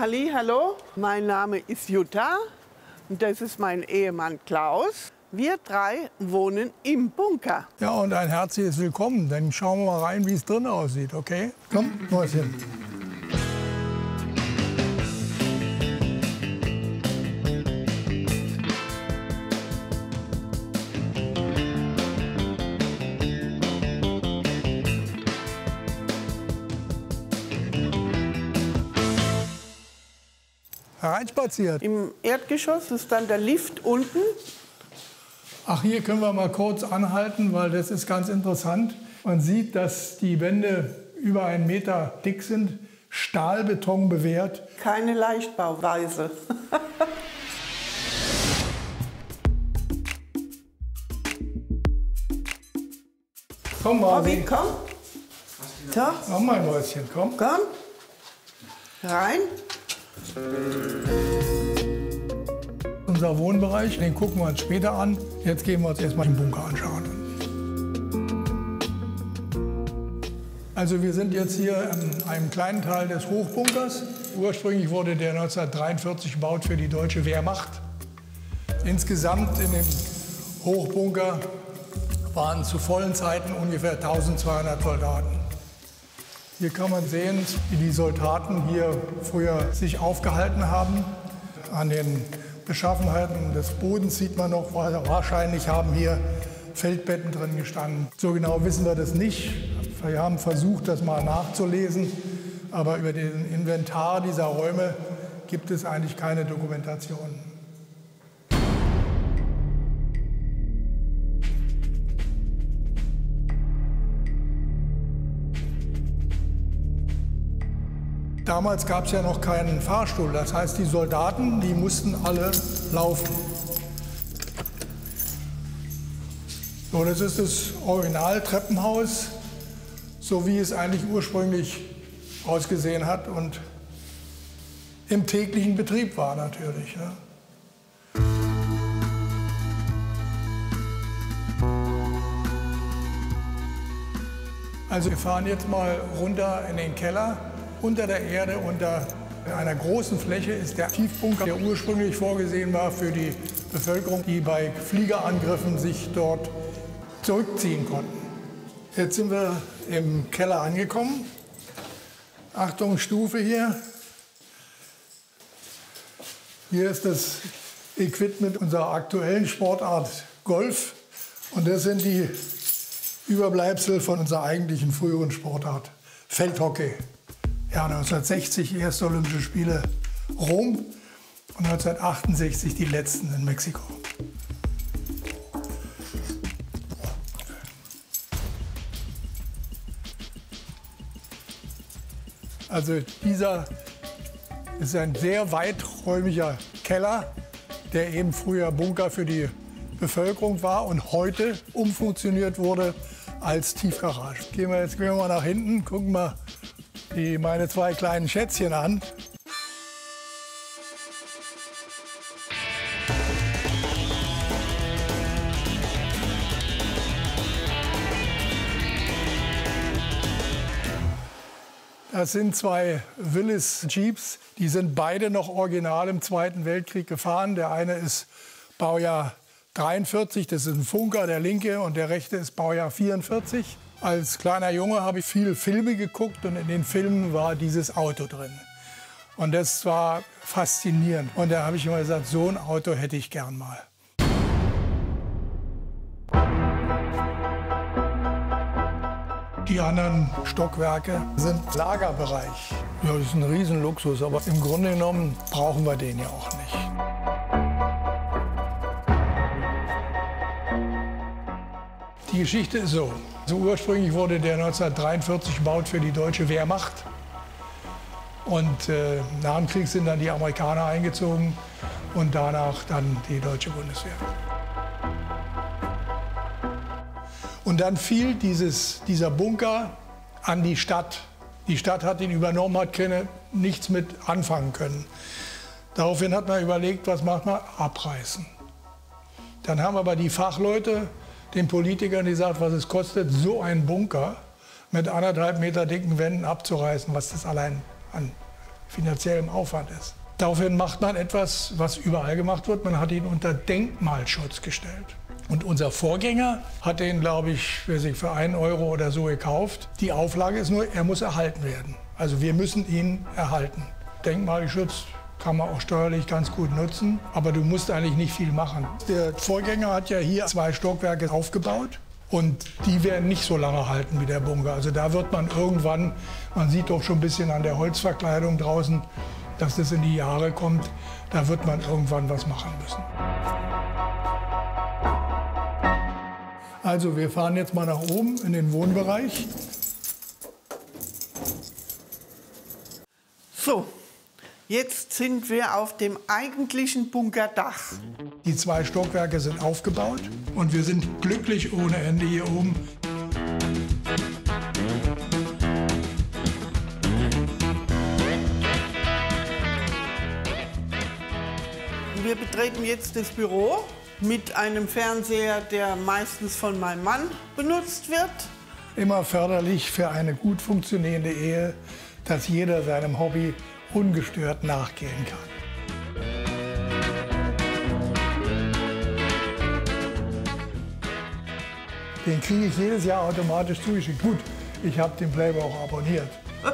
Halli, hallo, mein Name ist Jutta und das ist mein Ehemann Klaus. Wir drei wohnen im Bunker. Ja, und ein herzliches Willkommen. Dann schauen wir mal rein, wie es drin aussieht, okay? Komm, Mäuschen. Hereinspaziert. Im Erdgeschoss ist dann der Lift unten. Ach, hier können wir mal kurz anhalten, weil das ist ganz interessant. Man sieht, dass die Wände über einen Meter dick sind, Stahlbeton bewährt. Keine Leichtbauweise. Komm, Bobby, Marvin. komm. So, Komm, mein Mäuschen, komm. komm. Rein. Unser Wohnbereich, den gucken wir uns später an. Jetzt gehen wir uns erstmal den Bunker anschauen. Also wir sind jetzt hier in einem kleinen Teil des Hochbunkers. Ursprünglich wurde der 1943 gebaut für die deutsche Wehrmacht. Insgesamt in dem Hochbunker waren zu vollen Zeiten ungefähr 1200 Soldaten. Hier kann man sehen, wie die Soldaten hier früher sich aufgehalten haben. An den Beschaffenheiten des Bodens sieht man noch, wahrscheinlich haben hier Feldbetten drin gestanden. So genau wissen wir das nicht. Wir haben versucht, das mal nachzulesen, aber über den Inventar dieser Räume gibt es eigentlich keine Dokumentation. Damals gab es ja noch keinen Fahrstuhl. Das heißt, die Soldaten, die mussten alle laufen. So, das ist das Originaltreppenhaus, so wie es eigentlich ursprünglich ausgesehen hat und im täglichen Betrieb war natürlich. Ja. Also wir fahren jetzt mal runter in den Keller. Unter der Erde, unter einer großen Fläche ist der Tiefbunker, der ursprünglich vorgesehen war für die Bevölkerung, die bei Fliegerangriffen sich dort zurückziehen konnten. Jetzt sind wir im Keller angekommen. Achtung, Stufe hier. Hier ist das Equipment unserer aktuellen Sportart Golf. Und das sind die Überbleibsel von unserer eigentlichen früheren Sportart Feldhockey. Ja, 1960 erste Olympische Spiele Rom und 1968 die letzten in Mexiko. Also dieser ist ein sehr weiträumiger Keller, der eben früher Bunker für die Bevölkerung war und heute umfunktioniert wurde als Tiefgarage. Gehen wir jetzt gehen wir mal nach hinten, gucken mal die meine zwei kleinen Schätzchen an. Das sind zwei Willis Jeeps. Die sind beide noch original im Zweiten Weltkrieg gefahren. Der eine ist Baujahr 43, das ist ein Funker, der linke, und der rechte ist Baujahr 44. Als kleiner Junge habe ich viele Filme geguckt und in den Filmen war dieses Auto drin. Und das war faszinierend. Und da habe ich immer gesagt, so ein Auto hätte ich gern mal. Die anderen Stockwerke sind Lagerbereich. Ja, das ist ein Riesenluxus, aber im Grunde genommen brauchen wir den ja auch nicht. Die Geschichte ist so. Also ursprünglich wurde der 1943 gebaut für die deutsche Wehrmacht. Und äh, nach dem Krieg sind dann die Amerikaner eingezogen und danach dann die deutsche Bundeswehr. Und dann fiel dieses, dieser Bunker an die Stadt. Die Stadt hat ihn übernommen, hat keine, nichts mit anfangen können. Daraufhin hat man überlegt, was macht man? Abreißen. Dann haben aber die Fachleute den Politikern gesagt, was es kostet, so einen Bunker mit anderthalb Meter dicken Wänden abzureißen, was das allein an finanziellem Aufwand ist. Daraufhin macht man etwas, was überall gemacht wird. Man hat ihn unter Denkmalschutz gestellt. Und unser Vorgänger hat den, glaube ich, für einen Euro oder so gekauft. Die Auflage ist nur, er muss erhalten werden. Also wir müssen ihn erhalten. Denkmalschutz kann man auch steuerlich ganz gut nutzen, aber du musst eigentlich nicht viel machen. Der Vorgänger hat ja hier zwei Stockwerke aufgebaut. Und die werden nicht so lange halten wie der Bunker. Also da wird man irgendwann, man sieht doch schon ein bisschen an der Holzverkleidung draußen, dass das in die Jahre kommt. Da wird man irgendwann was machen müssen. Also wir fahren jetzt mal nach oben in den Wohnbereich. So, jetzt sind wir auf dem eigentlichen Bunkerdach. Die zwei Stockwerke sind aufgebaut und wir sind glücklich ohne Ende hier oben. Wir betreten jetzt das Büro mit einem Fernseher, der meistens von meinem Mann benutzt wird. Immer förderlich für eine gut funktionierende Ehe, dass jeder seinem Hobby ungestört nachgehen kann. Den kriege ich jedes Jahr automatisch zugeschickt. Gut, ich habe den Playboy auch abonniert.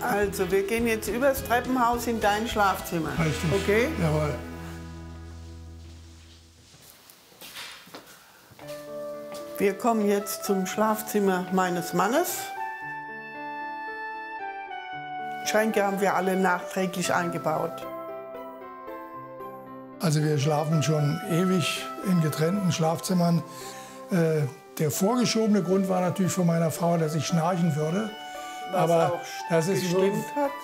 Also, wir gehen jetzt übers Treppenhaus in dein Schlafzimmer. Richtig. Okay? Jawohl. Wir kommen jetzt zum Schlafzimmer meines Mannes. Schränke haben wir alle nachträglich eingebaut. Also wir schlafen schon ewig in getrennten Schlafzimmern. Äh, der vorgeschobene Grund war natürlich von meiner Frau, dass ich schnarchen würde. Was aber das ist?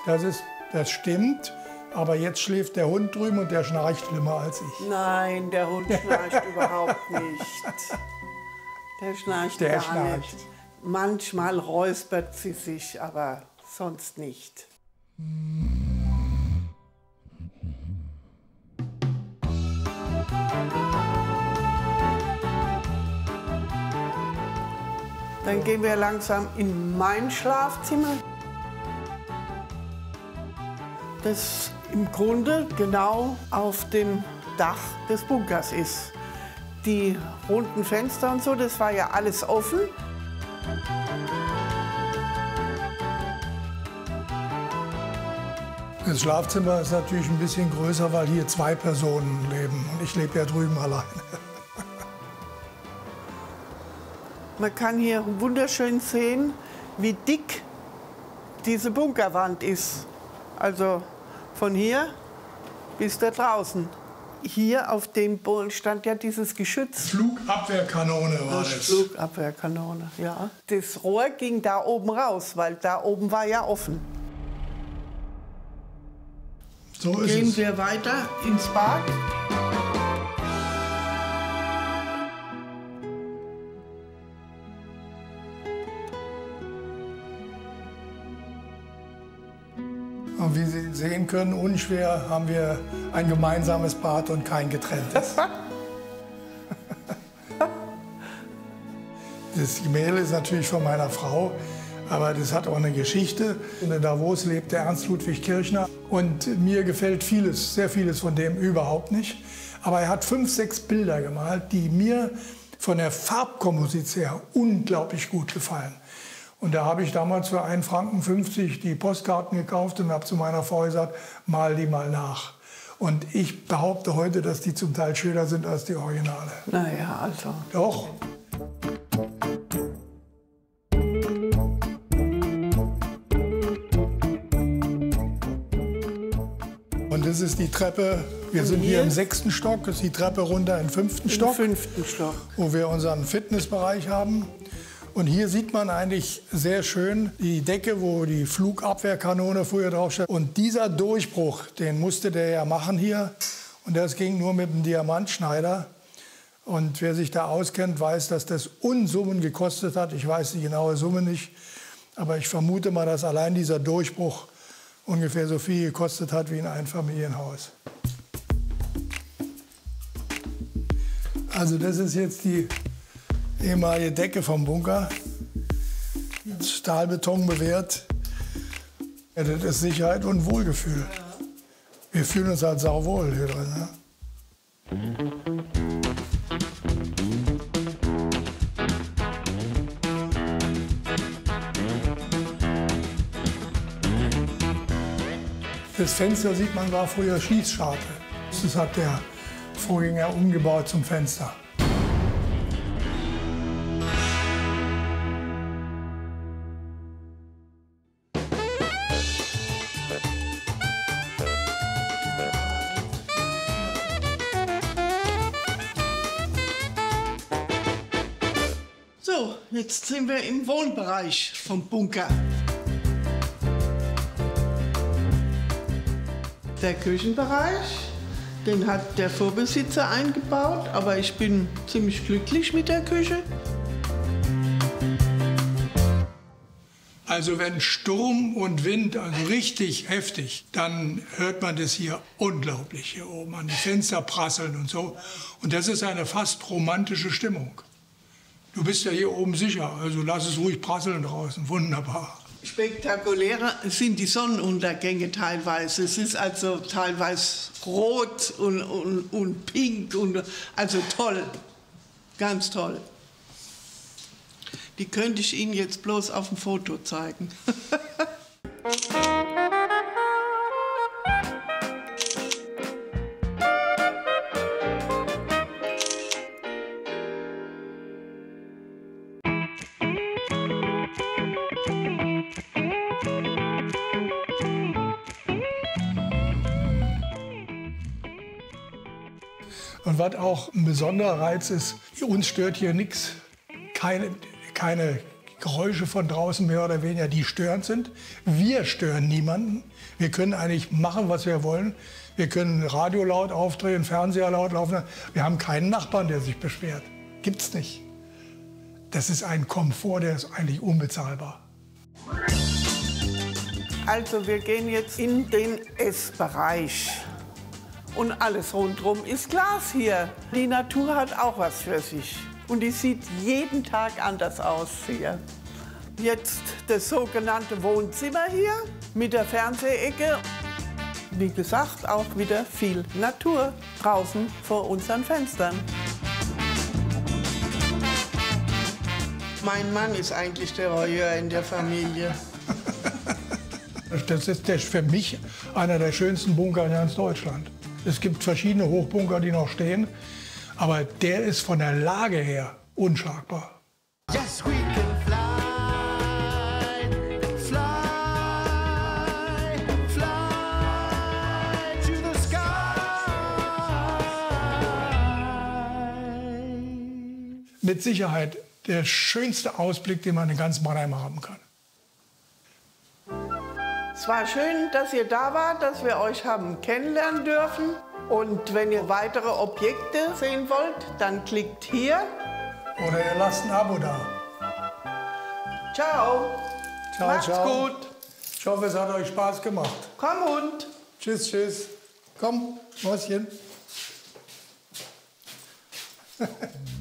Das, ist, das stimmt. Aber jetzt schläft der Hund drüben und der schnarcht schlimmer als ich. Nein, der Hund schnarcht überhaupt nicht. Der schnarcht Der gar schnarcht. nicht. Manchmal räuspert sie sich, aber sonst nicht. Dann gehen wir langsam in mein Schlafzimmer. Das im Grunde genau auf dem Dach des Bunkers ist. Die runden Fenster und so, das war ja alles offen. Das Schlafzimmer ist natürlich ein bisschen größer, weil hier zwei Personen leben. Und ich lebe ja drüben alleine. Man kann hier wunderschön sehen, wie dick diese Bunkerwand ist. Also von hier bis da draußen. Hier auf dem Boden stand ja dieses Geschütz. Flugabwehrkanone war Das das. Flugabwehrkanone, ja. Das Rohr ging da oben raus, weil da oben war ja offen. So Gehen es. wir weiter ins Bad. Und wie Sie sehen können, unschwer haben wir ein gemeinsames Bad und kein getrenntes. Das Gemälde ist natürlich von meiner Frau, aber das hat auch eine Geschichte. In Davos lebt der Ernst Ludwig Kirchner und mir gefällt vieles, sehr vieles von dem überhaupt nicht. Aber er hat fünf, sechs Bilder gemalt, die mir von der Farbkomposition her unglaublich gut gefallen. Und da habe ich damals für 1,50 Franken die Postkarten gekauft und habe zu meiner Frau gesagt, mal die mal nach. Und ich behaupte heute, dass die zum Teil schöner sind als die Originale. Naja, also. Doch. Das ist die Treppe. Wir sind hier hier? im sechsten Stock. Das ist die Treppe runter im fünften Im Stock fünften Stock. wo wir unseren Fitnessbereich haben. Und hier sieht man eigentlich sehr schön die Decke, wo die Flugabwehrkanone früher draufsteht. Und dieser Durchbruch, den musste der ja machen hier. Und das ging nur mit dem Diamantschneider. Und wer sich da auskennt, weiß, dass das Unsummen gekostet hat. Ich weiß die genaue Summe nicht. Aber ich vermute mal, dass allein dieser Durchbruch ungefähr so viel gekostet hat wie ein Einfamilienhaus. Also das ist jetzt die ehemalige Decke vom Bunker. Stahlbeton bewehrt. Ja, das ist Sicherheit und Wohlgefühl. Wir fühlen uns halt sauwohl hier drin. Ne? Das Fenster sieht man war früher Schießscharte. Das hat der Vorgänger umgebaut zum Fenster. So, jetzt sind wir im Wohnbereich vom Bunker. Der Küchenbereich, den hat der Vorbesitzer eingebaut, aber ich bin ziemlich glücklich mit der Küche. Also wenn Sturm und Wind, also richtig heftig, dann hört man das hier unglaublich hier oben an die Fenster prasseln und so. Und das ist eine fast romantische Stimmung. Du bist ja hier oben sicher, also lass es ruhig prasseln draußen, wunderbar. Spektakulärer sind die Sonnenuntergänge teilweise. Es ist also teilweise rot und, und, und pink und also toll, ganz toll. Die könnte ich Ihnen jetzt bloß auf dem Foto zeigen. Und was auch ein besonderer Reiz ist, uns stört hier nichts. Keine, keine Geräusche von draußen mehr oder weniger, die störend sind. Wir stören niemanden. Wir können eigentlich machen, was wir wollen. Wir können Radio laut aufdrehen, Fernseher laut laufen. Wir haben keinen Nachbarn, der sich beschwert. Gibt's nicht. Das ist ein Komfort, der ist eigentlich unbezahlbar. Also wir gehen jetzt in den Essbereich. Und alles rundherum ist Glas hier. Die Natur hat auch was für sich. Und die sieht jeden Tag anders aus hier. Jetzt das sogenannte Wohnzimmer hier mit der Fernsehecke. Wie gesagt, auch wieder viel Natur draußen vor unseren Fenstern. Mein Mann ist eigentlich der Royeur in der Familie. Das ist für mich einer der schönsten Bunker in ganz Deutschland. Es gibt verschiedene Hochbunker, die noch stehen, aber der ist von der Lage her unschlagbar. Yes, we can fly, fly, fly to the sky. Mit Sicherheit der schönste Ausblick, den man in ganz Mannheim haben kann. Es war schön, dass ihr da wart, dass wir euch haben kennenlernen dürfen. Und wenn ihr weitere Objekte sehen wollt, dann klickt hier. Oder ihr lasst ein Abo da. Ciao. Ciao, Macht's ciao. gut. Ich hoffe, es hat euch Spaß gemacht. Komm, Hund. Tschüss, tschüss. Komm, Mäuschen.